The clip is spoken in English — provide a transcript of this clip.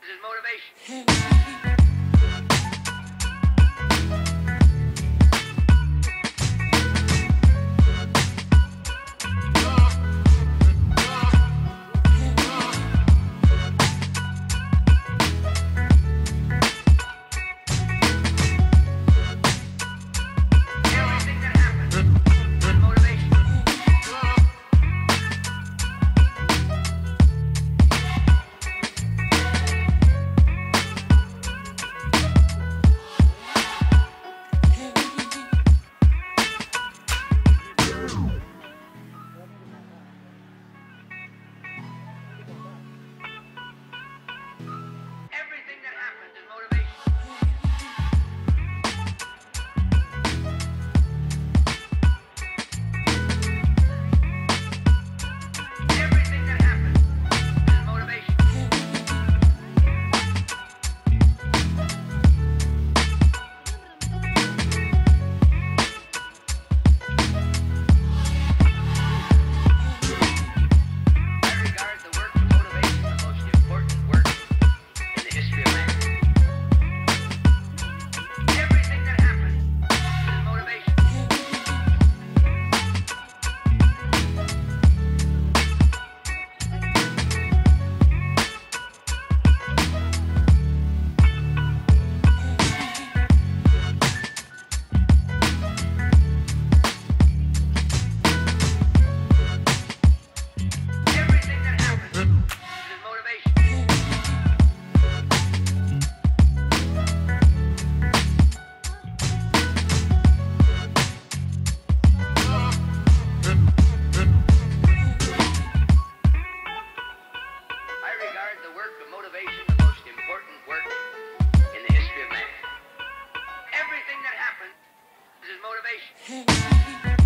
This is motivation. important work in the history of man. Everything that happens is motivation.